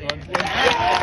Yeah.